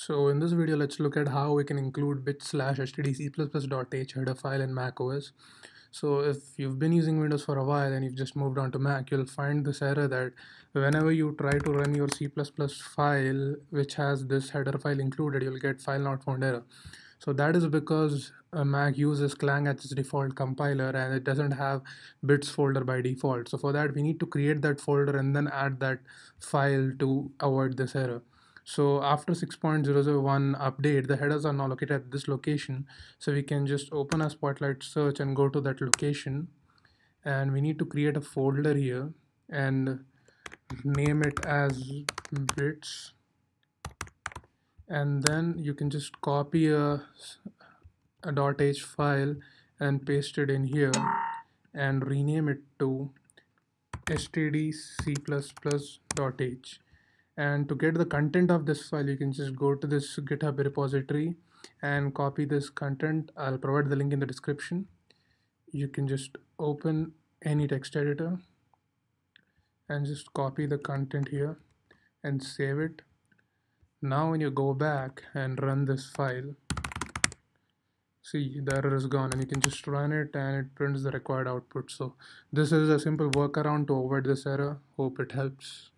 So in this video, let's look at how we can include bit slash stdc++.h header file in macOS. So if you've been using Windows for a while and you've just moved on to Mac, you'll find this error that whenever you try to run your C++ file, which has this header file included, you'll get file not found error. So that is because Mac uses Clang as its default compiler and it doesn't have bits folder by default. So for that, we need to create that folder and then add that file to avoid this error. So after 6.001 update, the headers are now located at this location. So we can just open a Spotlight search and go to that location. And we need to create a folder here and name it as bits. And then you can just copy a, a .h file and paste it in here and rename it to stdc++.h and to get the content of this file you can just go to this github repository and copy this content. I'll provide the link in the description. You can just open any text editor and just copy the content here and save it. Now when you go back and run this file see the error is gone and you can just run it and it prints the required output. So this is a simple workaround to avoid this error. Hope it helps